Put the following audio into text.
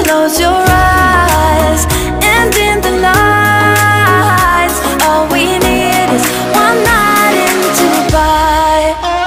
Close your eyes.